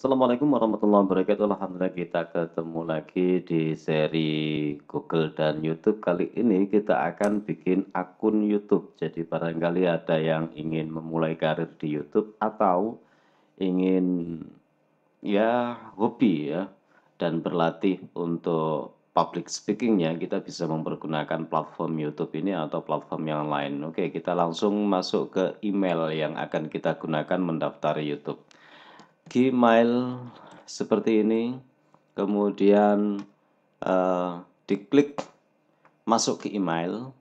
Assalamualaikum warahmatullahi wabarakatuh. Alhamdulillah kita ketemu lagi di seri Google dan YouTube. Kali ini kita akan bikin akun YouTube. Jadi barangkali ada yang ingin memulai karir di YouTube atau ingin ya hobi ya dan berlatih untuk public speakingnya kita bisa mempergunakan platform YouTube ini atau platform yang lain. Oke, kita langsung masuk ke email yang akan kita gunakan mendaftar YouTube. Gmail seperti ini. Kemudian uh, diklik masuk ke email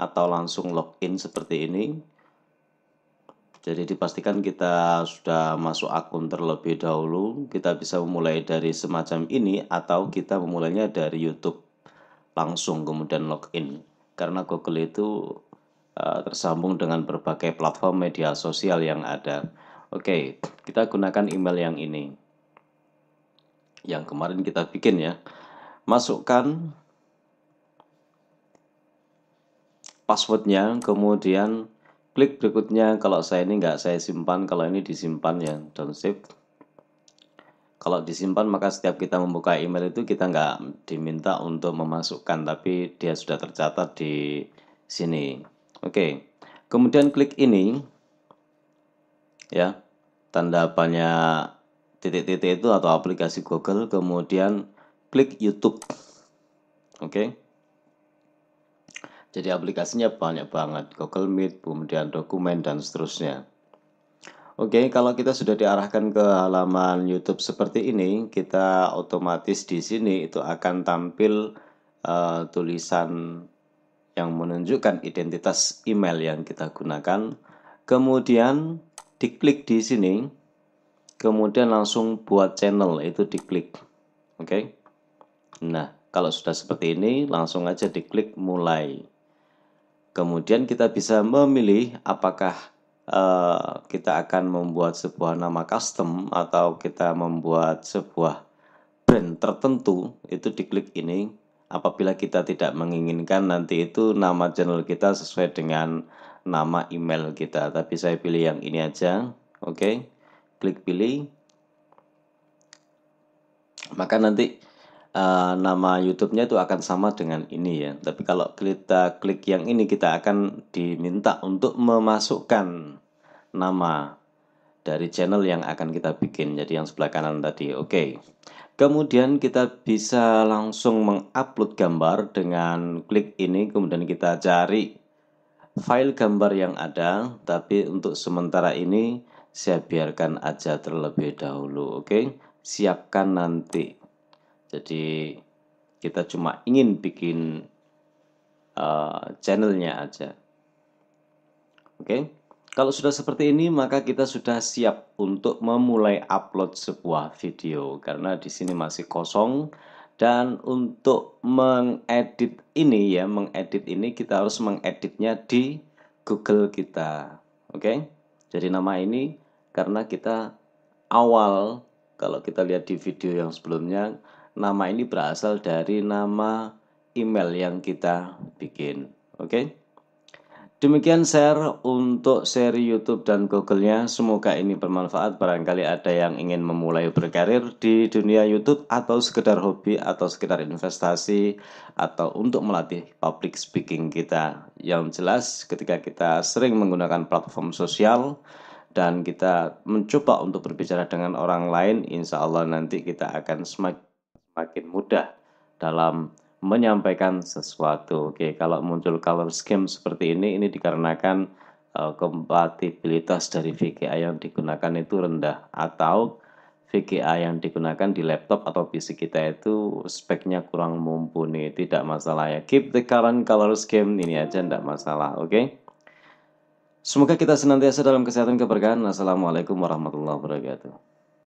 atau langsung login seperti ini. Jadi dipastikan kita sudah masuk akun terlebih dahulu. Kita bisa memulai dari semacam ini atau kita memulainya dari YouTube langsung kemudian login. Karena Google itu uh, tersambung dengan berbagai platform media sosial yang ada Oke, kita gunakan email yang ini. Yang kemarin kita bikin ya. Masukkan passwordnya, kemudian klik berikutnya. Kalau saya ini nggak saya simpan, kalau ini disimpan ya, don't save. Kalau disimpan maka setiap kita membuka email itu kita nggak diminta untuk memasukkan, tapi dia sudah tercatat di sini. Oke, kemudian klik ini ya tanda banyak titik-titik itu atau aplikasi Google kemudian klik YouTube oke okay? jadi aplikasinya banyak banget Google Meet kemudian dokumen dan seterusnya Oke, okay, kalau kita sudah diarahkan ke halaman YouTube seperti ini, kita otomatis di sini itu akan tampil uh, tulisan yang menunjukkan identitas email yang kita gunakan. Kemudian diklik di sini kemudian langsung buat channel itu diklik. Oke? Okay? nah kalau sudah seperti ini langsung aja diklik mulai. Kemudian kita bisa memilih apakah uh, kita akan membuat sebuah nama custom atau kita membuat sebuah brand tertentu. Itu diklik ini. Apabila kita tidak menginginkan nanti itu nama channel kita sesuai dengan nama email kita. Tapi saya pilih yang ini aja. Oke okay. klik pilih. Maka nanti uh, nama YouTube-nya itu akan sama dengan ini ya. Tapi kalau kita klik yang ini kita akan diminta untuk memasukkan nama dari channel yang akan kita bikin. Jadi yang sebelah kanan tadi. Oke. Okay. Kemudian kita bisa langsung mengupload gambar dengan klik ini. Kemudian kita cari file gambar yang ada, tapi untuk sementara ini saya biarkan aja terlebih dahulu, oke? Okay? Siapkan nanti. Jadi kita cuma ingin bikin uh, channelnya aja, oke? Okay? Kalau sudah seperti ini, maka kita sudah siap untuk memulai upload sebuah video karena di sini masih kosong dan untuk mengedit ini ya mengedit ini kita harus mengeditnya di Google kita oke okay? jadi nama ini karena kita awal kalau kita lihat di video yang sebelumnya nama ini berasal dari nama email yang kita bikin oke okay? Demikian share untuk seri YouTube dan Google-nya. Semoga ini bermanfaat. Barangkali ada yang ingin memulai berkarir di dunia YouTube atau sekedar hobi atau sekedar investasi atau untuk melatih public speaking kita. Yang jelas ketika kita sering menggunakan platform sosial dan kita mencoba untuk berbicara dengan orang lain, insya Allah nanti kita akan semakin mudah dalam menyampaikan sesuatu. Oke, kalau muncul color scheme seperti ini, ini dikarenakan uh, kompatibilitas dari VGA yang digunakan itu rendah atau VGA yang digunakan di laptop atau PC kita itu speknya kurang mumpuni. Tidak masalah ya. Keep the current color scheme ini aja tidak masalah. Oke. Semoga kita senantiasa dalam kesehatan keberkahan. Assalamualaikum warahmatullahi wabarakatuh.